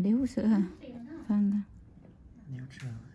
đi hút sữa hả? Vâng. Trường Cái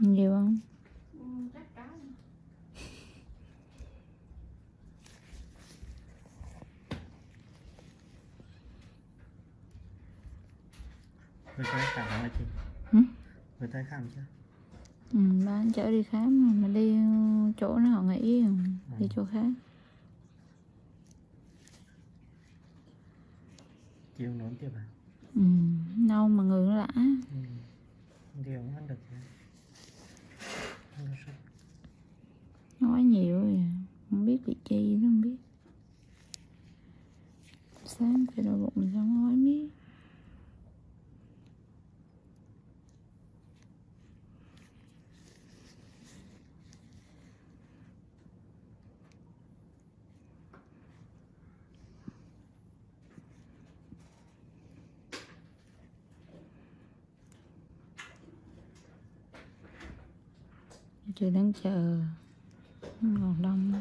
nhiều không ừ. Người tới khám hả chị? Hử? Người tới khám chưa? ừ, ba chở đi khám mà, mà đi chỗ nó họ nghỉ rồi, đi Ừ. chỗ khác Chiều nón tiếp à? Ừ, nâu mà người nó lã Ừ. Điều không ăn được nói nhiều rồi à. không biết bị chi nó không biết sáng phải đau bụng sao nói biết chưa đang chờ còn đông